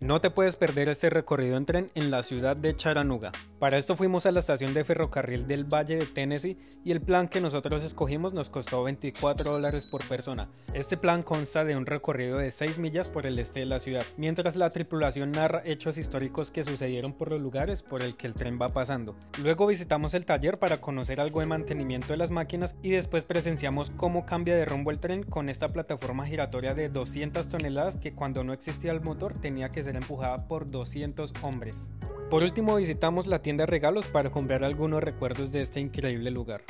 No te puedes perder este recorrido en tren en la ciudad de Chattanooga. Para esto fuimos a la estación de ferrocarril del Valle de Tennessee y el plan que nosotros escogimos nos costó 24 dólares por persona. Este plan consta de un recorrido de 6 millas por el este de la ciudad, mientras la tripulación narra hechos históricos que sucedieron por los lugares por el que el tren va pasando. Luego visitamos el taller para conocer algo de mantenimiento de las máquinas y después presenciamos cómo cambia de rumbo el tren con esta plataforma giratoria de 200 toneladas que cuando no existía el motor tenía que ser empujada por 200 hombres. Por último visitamos la tienda de regalos para comprar algunos recuerdos de este increíble lugar.